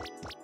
you